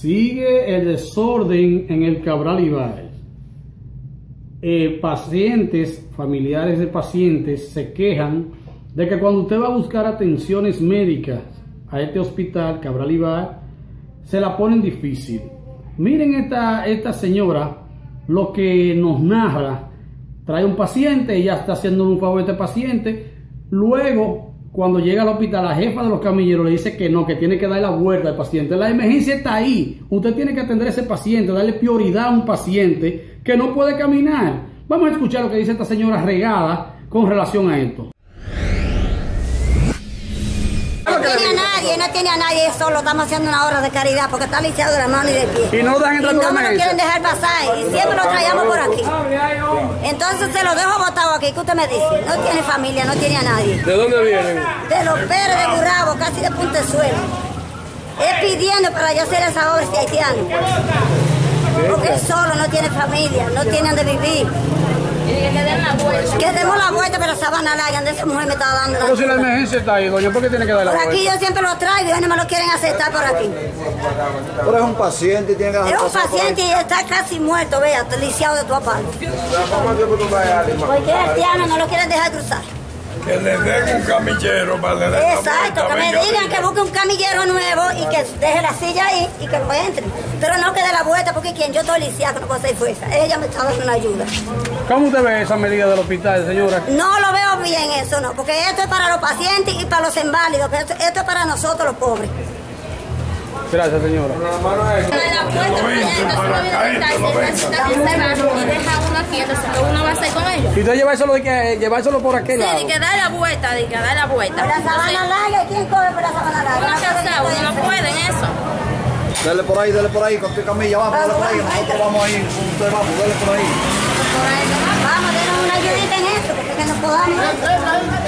Sigue el desorden en el Cabral Ibáez. Eh, pacientes, familiares de pacientes se quejan de que cuando usted va a buscar atenciones médicas a este hospital, Cabral Ibáez, se la ponen difícil. Miren esta, esta señora lo que nos narra. Trae un paciente, ella está haciendo un favor a este paciente. Luego, cuando llega al hospital, la jefa de los camilleros le dice que no, que tiene que dar la vuelta al paciente. La emergencia está ahí. Usted tiene que atender a ese paciente, darle prioridad a un paciente que no puede caminar. Vamos a escuchar lo que dice esta señora regada con relación a esto. No tiene a nadie, no tiene a nadie, solo estamos haciendo una obra de caridad porque está lisiado de la mano y de pie. Y no dejan entrar no la me lo emergencia. quieren dejar pasar y siempre lo traíamos por aquí. Entonces se lo dejo botado aquí, ¿qué usted me dice? No tiene familia, no tiene a nadie. ¿De dónde vienen? De los Pérez de Burrabo, casi de Puntezuelo. Es pidiendo para yo hacer esa obra este haitiano. Porque él solo no tiene familia, no tiene donde vivir. Que demos la Sabana Larga, donde esa mujer me estaba dando Pero si la la emergencia está ahí, doña, ¿por qué tiene que dar la Por aquí yo siempre lo traigo y ellos no me lo quieren aceptar por aquí. Pero es un paciente y tiene que Es un paciente y está casi muerto, vea, lisiado de tu aparte. Porque el haitiano no lo quieren dejar cruzar. Que le den un camillero para le den Exacto, que me digan que busque un camillero nuevo y que deje la silla ahí y que lo entre. Pero no que dé la vuelta porque quien yo estoy lisiada, que no puedo hacer fuerza. Ella me está dando una ayuda. ¿Cómo usted ve esa medida del hospital, señora? No lo veo bien eso, no, porque esto es para los pacientes y para los inválidos, esto, esto es para nosotros los pobres. Gracias, señora. y deja uno aquí, entonces ¿qué uno va a hacer con ellos? Y usted llevárselo, de que, llevárselo por aquel Sí, lado. de que da la vuelta, de que da la vuelta. Por la sabana larga, ¿quién corre por la sabana larga? No puede en eso. Dale por ahí, dale por ahí, con tu camilla, vamos, dale por ahí, nosotros vamos ahí, ustedes vamos, dale por ahí. Vamos, denos una ayudita en eso, porque que no podamos.